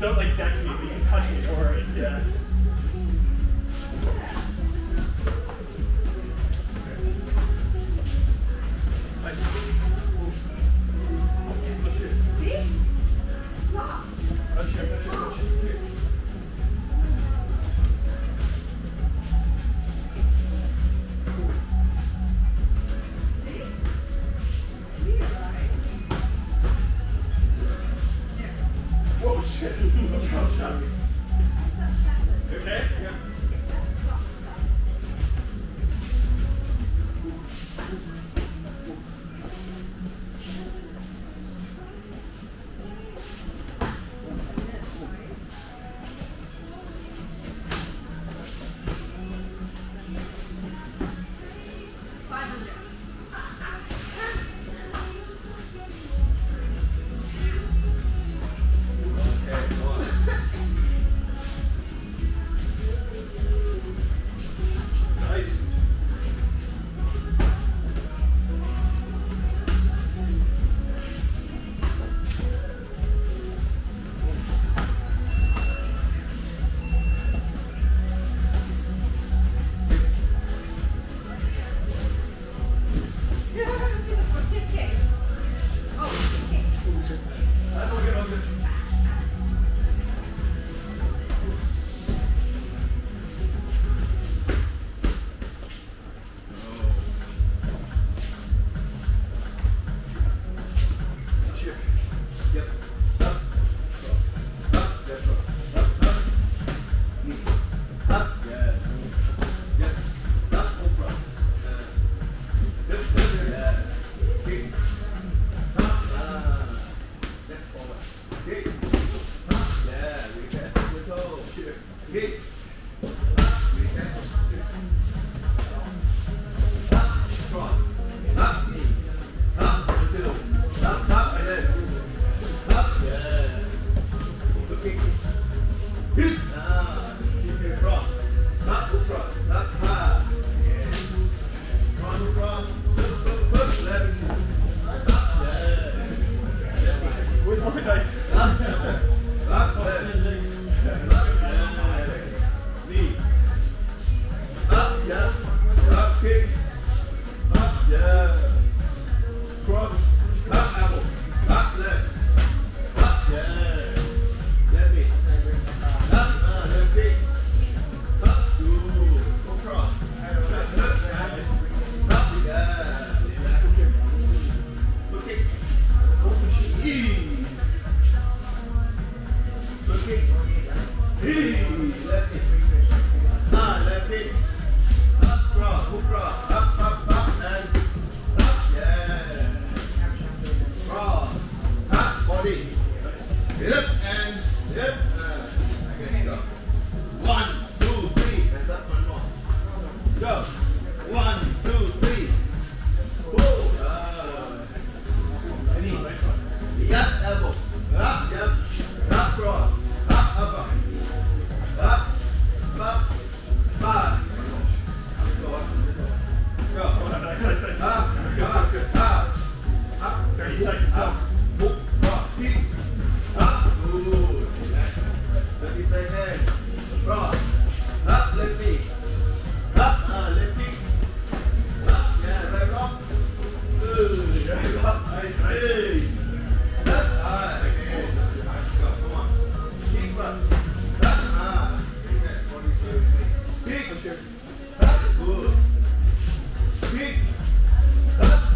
don't like deck me, but you can touch me, or yeah. Hey.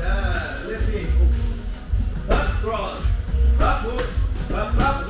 Yeah, lifting. Up, crawl. Up, hook. Up, up.